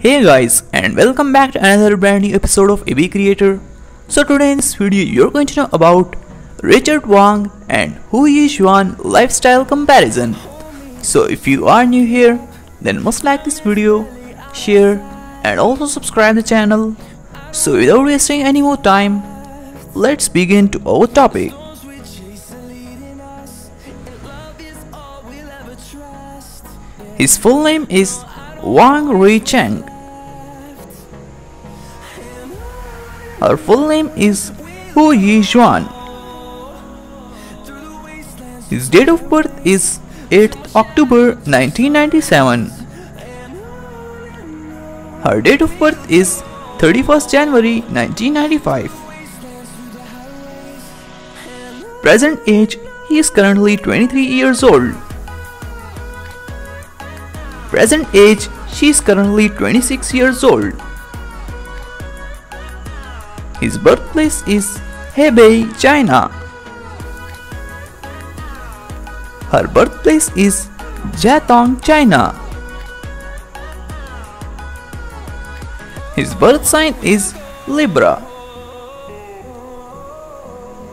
Hey guys and welcome back to another brand new episode of IBBI Creator. So today in this video you're going to know about Richard Wang and Hu Yi Xuan lifestyle comparison. So if you are new here then must like this video, share and also subscribe the channel. So without wasting any more time, let's begin to our topic. His full name is Wang Rui Cheng. Her full name is Hu Yi Xuan. His date of birth is 8th October 1997. Her date of birth is 31st January 1995. Present age he is currently 23 years old. Present age she is currently 26 years old. His birthplace is Hebei, China. Her birthplace is Jiatong, China. His birth sign is Libra.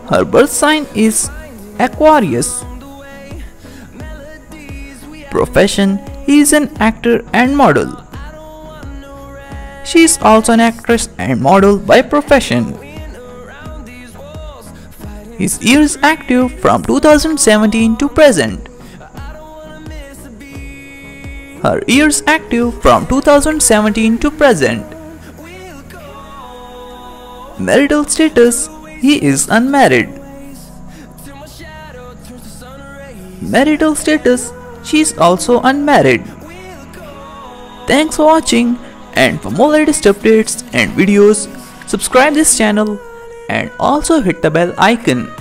Her birth sign is Aquarius. Profession He is an actor and model. She is also an actress and model by profession. His years active from 2017 to present. Her years active from 2017 to present. Marital status He is unmarried. Marital status She is also unmarried. Thanks for watching and for more latest updates and videos subscribe this channel and also hit the bell icon.